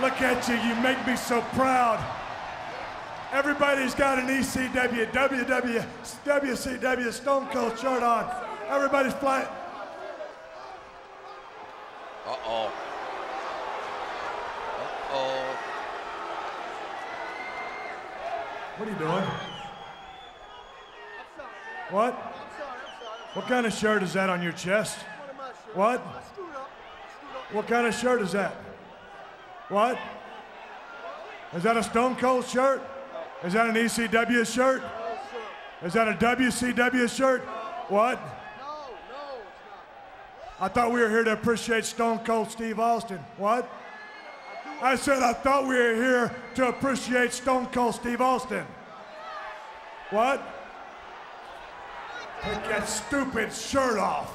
Look at you, you make me so proud. Everybody's got an ECW, WW, WCW Stone Cold shirt on. Everybody's flying. Uh-oh. Uh-oh. What are you doing? What? What kind of shirt is that on your chest? What? What kind of shirt is that? What? Is that a Stone Cold shirt? Is that an ECW shirt? Is that a WCW shirt? What? No, no. I thought we were here to appreciate Stone Cold Steve Austin. What? I said I thought we were here to appreciate Stone Cold Steve Austin. What? Take that stupid shirt off.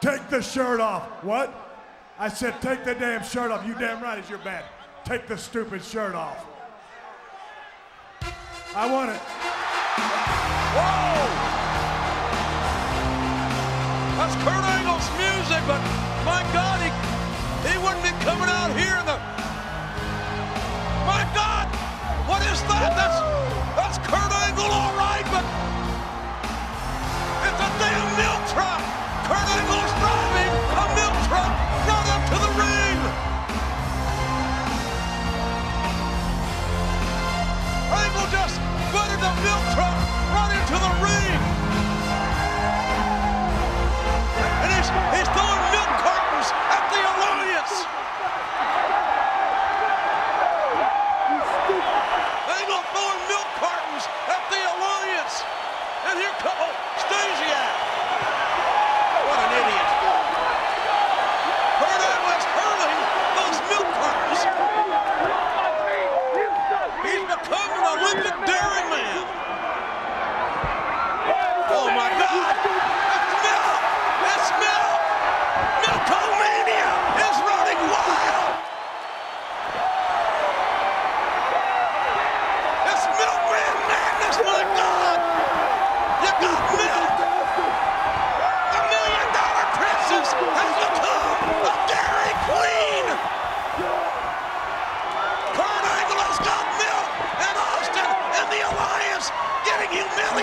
Take the shirt off. What? I said take the damn shirt off. You damn right it's your bad. Take the stupid shirt off. I want it. Whoa! That's Kurt Angle's music, but my God, he, he wouldn't be coming out here in the... butted the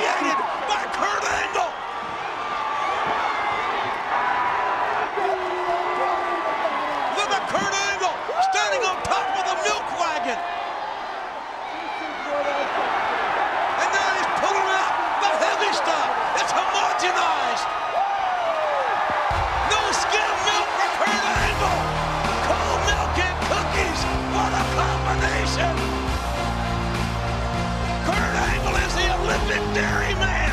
getting dairy man.